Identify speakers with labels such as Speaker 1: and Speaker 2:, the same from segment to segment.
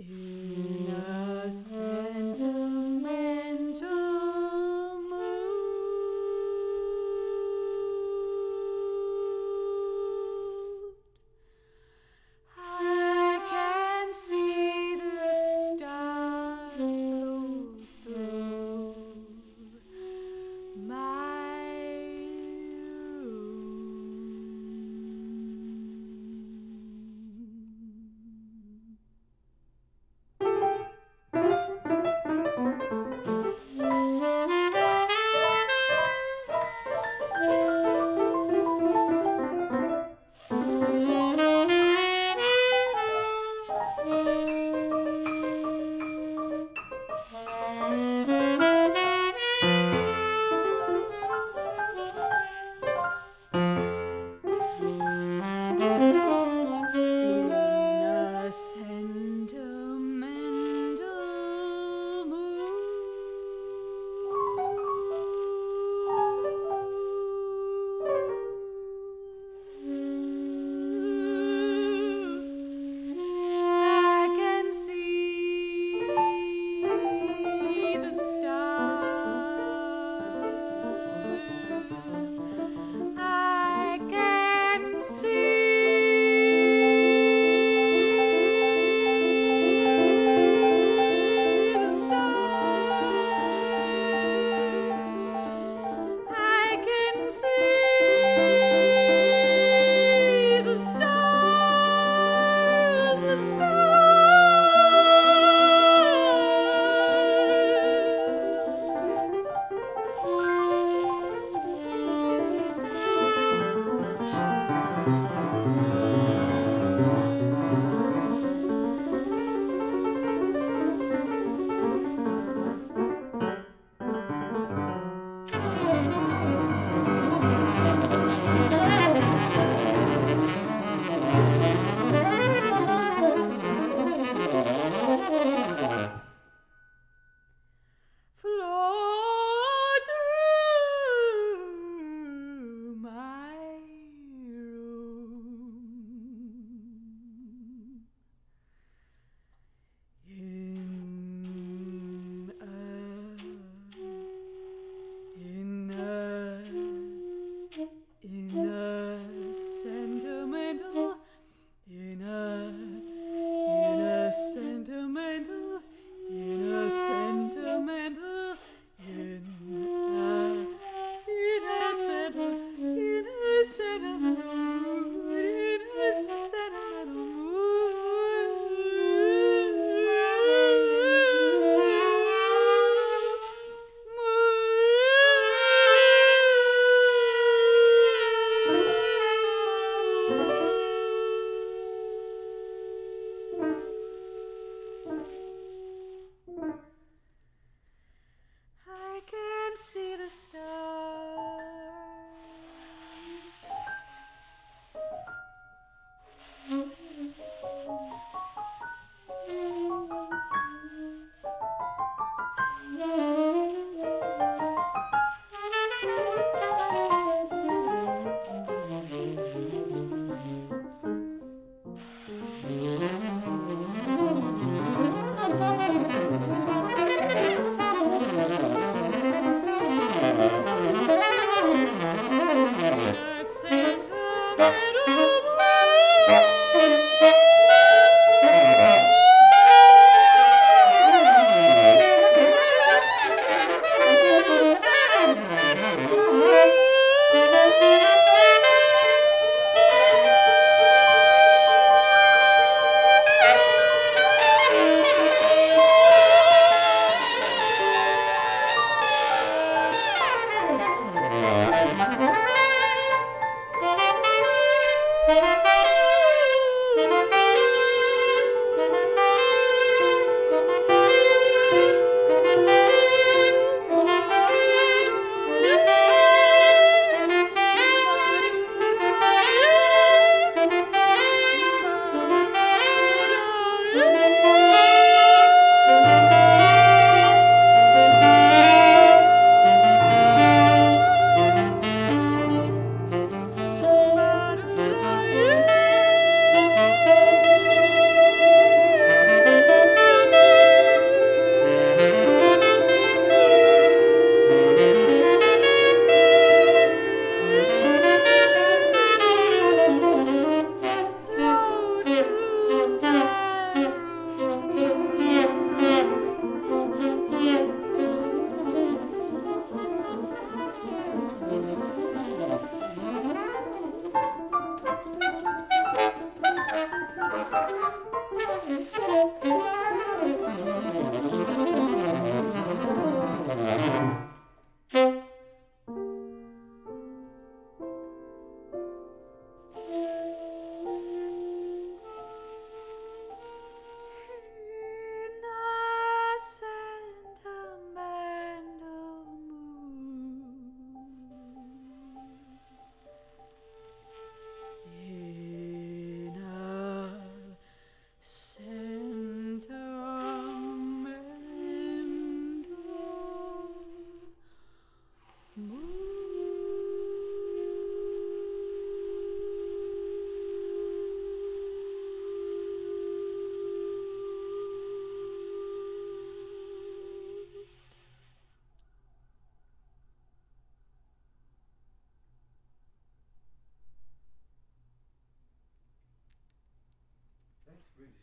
Speaker 1: In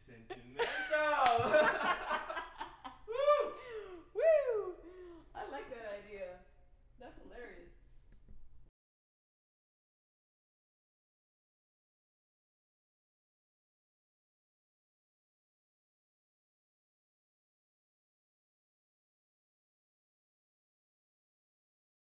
Speaker 2: sentence.